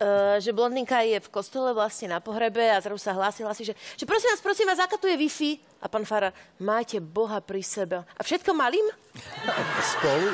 Eh, že blondinka je v kostole vlastne na pohrebe a zrazu sa hlási, hlási, že, že prosím vás, prosím vás, aká tu je Wi-Fi? A pán Fara, máte Boha pri sebe. A všetko malým? Spolu?